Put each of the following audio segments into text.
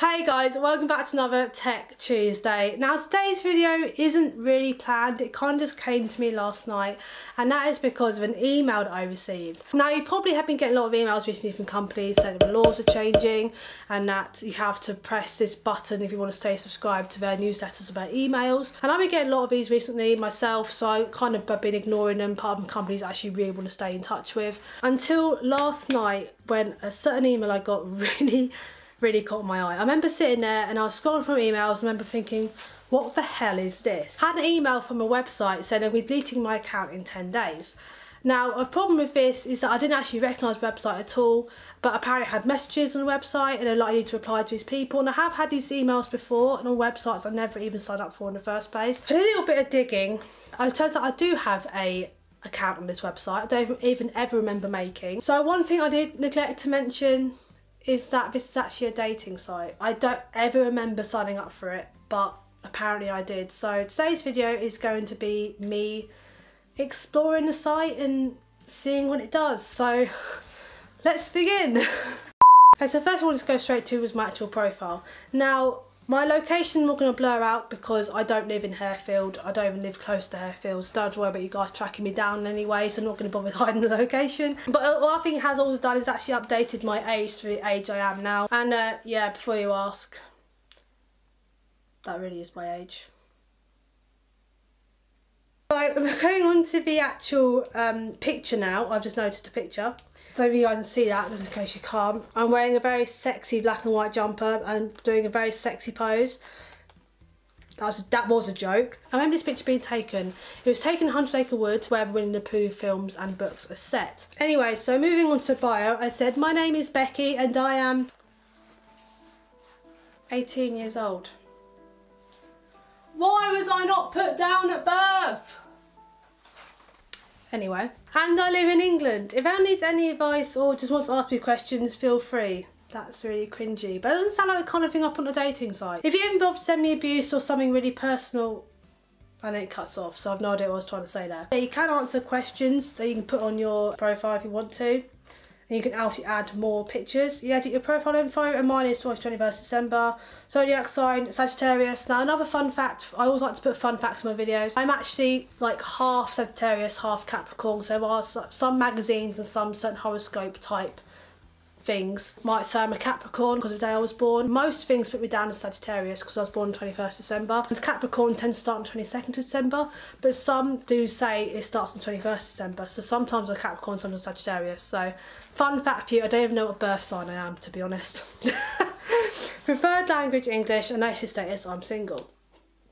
Hey guys, welcome back to another Tech Tuesday. Now today's video isn't really planned, it kind of just came to me last night and that is because of an email that I received. Now you probably have been getting a lot of emails recently from companies saying the laws are changing and that you have to press this button if you want to stay subscribed to their newsletters about emails. And I've been getting a lot of these recently myself so I kind of have been ignoring them, part of companies I actually really want to stay in touch with. Until last night when a certain email I got really really caught my eye. I remember sitting there and I was scrolling through emails, I remember thinking, what the hell is this? I had an email from a website saying I'll be deleting my account in 10 days. Now, a problem with this is that I didn't actually recognise the website at all, but apparently had messages on the website and allowed you to reply to these people. And I have had these emails before and on websites I never even signed up for in the first place. I a little bit of digging. It turns out I do have a account on this website. I don't even ever remember making. So one thing I did neglect to mention is that this is actually a dating site. I don't ever remember signing up for it, but apparently I did. So today's video is going to be me exploring the site and seeing what it does. So let's begin. okay, so first one to go straight to was my actual profile. Now, my location not going to blur out because I don't live in Harefield. I don't even live close to Harefield. So don't worry about you guys tracking me down anyway. So I'm not going to bother hiding the location. But what I think it has also done is actually updated my age to the age I am now. And uh, yeah, before you ask, that really is my age. So I'm going on to the actual um, picture now. I've just noticed a picture. Know if you guys can see that, just in case you can't. I'm wearing a very sexy black and white jumper and doing a very sexy pose. That was, that was a joke. I remember this picture being taken. It was taken in 100 Acre Wood, where Winnie the Pooh films and books are set. Anyway, so moving on to bio, I said, my name is Becky and I am 18 years old. Why was I not put down at birth? Anyway, and I live in England. If anyone needs any advice or just wants to ask me questions, feel free. That's really cringy, but it doesn't sound like the kind of thing up on a dating site. If you're involved me abuse or something really personal, and it cuts off, so I've no idea what I was trying to say there. You can answer questions that you can put on your profile if you want to and you can obviously add more pictures. You edit your profile info and mine is 21st December. Zodiac sign, Sagittarius. Now another fun fact, I always like to put fun facts in my videos. I'm actually like half Sagittarius, half Capricorn. So there are some magazines and some certain horoscope type things might say I'm a Capricorn because of the day I was born. Most things put me down as Sagittarius because I was born on 21st December. And Capricorn tends to start on 22nd December, but some do say it starts on 21st December. So sometimes I'm Capricorn, sometimes Sagittarius. So fun fact for you, I don't even know what birth sign I am, to be honest. Preferred language English and national status, I'm single.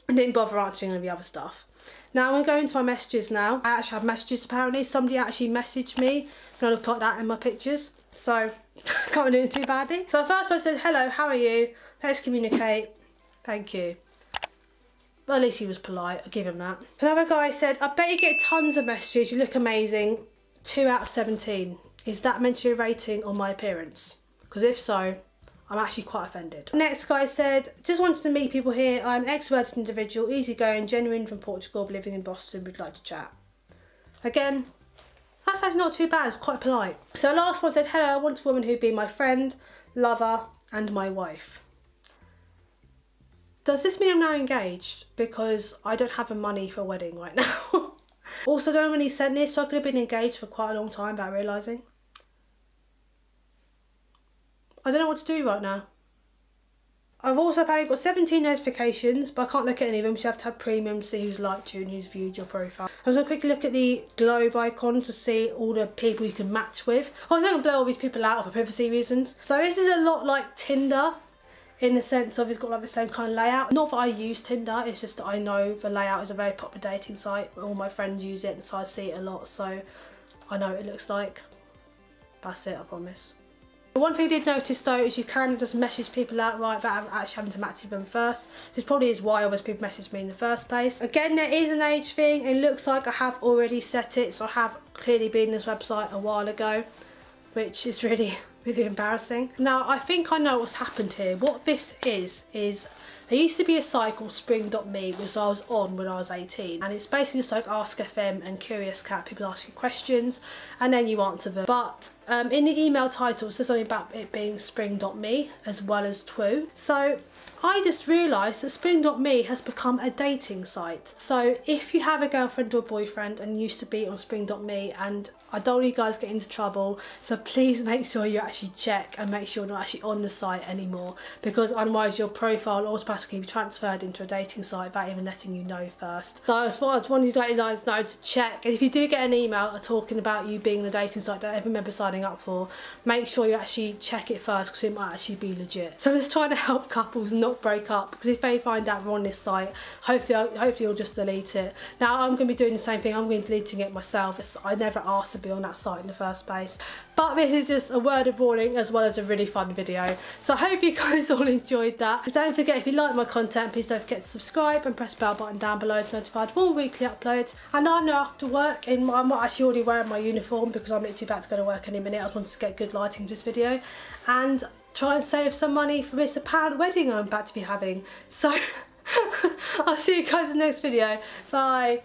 I didn't bother answering any of the other stuff. Now I'm going to my messages now. I actually have messages apparently. Somebody actually messaged me when I look like that in my pictures. So can't do it too badly. So the first I said, hello, how are you? Let's communicate. Thank you. But at least he was polite, I'll give him that. Another guy said, I bet you get tons of messages, you look amazing. 2 out of 17. Is that meant to be a rating on my appearance? Because if so, I'm actually quite offended. Next guy said, just wanted to meet people here. I'm an extroverted individual, easygoing, genuine from Portugal, living in Boston, would like to chat. Again, that's not too bad, it's quite polite. So last one said, hello, I want a woman who'd be my friend, lover, and my wife. Does this mean I'm now engaged? Because I don't have the money for a wedding right now. also, don't he sent this, so I could have been engaged for quite a long time without realising. I don't know what to do right now. I've also apparently got 17 notifications, but I can't look at any of them, so you have to have premium to see who's liked you and who's viewed your profile. I was going to quickly look at the globe icon to see all the people you can match with. I was going to blow all these people out for privacy reasons. So this is a lot like Tinder, in the sense of it's got like the same kind of layout. Not that I use Tinder, it's just that I know the layout is a very popular dating site. All my friends use it, so I see it a lot, so I know what it looks like. That's it, I promise. One thing I did notice though is you can just message people outright without actually having to match with them first. This probably is why others people messaged me in the first place. Again, there is an age thing. It looks like I have already set it, so I have clearly been this website a while ago, which is really, really embarrassing. Now, I think I know what's happened here. What this is, is There used to be a site called spring.me which I was on when I was 18 and it's basically just like Ask FM and Curious Cat. People ask you questions and then you answer them. But um, in the email title it says something about it being spring.me as well as Twoo. So I just realised that Spring.me has become a dating site. So if you have a girlfriend or boyfriend and used to be on Spring.me and I don't want you guys get into trouble so please make sure you actually check and make sure you're not actually on the site anymore because otherwise your profile will automatically be transferred into a dating site without even letting you know first. So I just wanted you guys know to check and if you do get an email talking about you being the dating site that every member signing up for make sure you actually check it first because it might actually be legit. So let's try to help couples not break up because if they find out we're on this site hopefully hopefully you'll just delete it. Now I'm going to be doing the same thing I'm going to be deleting it myself. It's, I never asked to be on that site in the first place. But this is just a word of warning as well as a really fun video. So I hope you guys all enjoyed that. Don't forget if you like my content, please don't forget to subscribe and press the bell button down below to notified of all weekly uploads. And I'm now after work in my, I'm actually already wearing my uniform because I'm literally about to go to work any minute. I just wanted to get good lighting for this video. And try and save some money for this apparent wedding I'm about to be having. So I'll see you guys in the next video. Bye.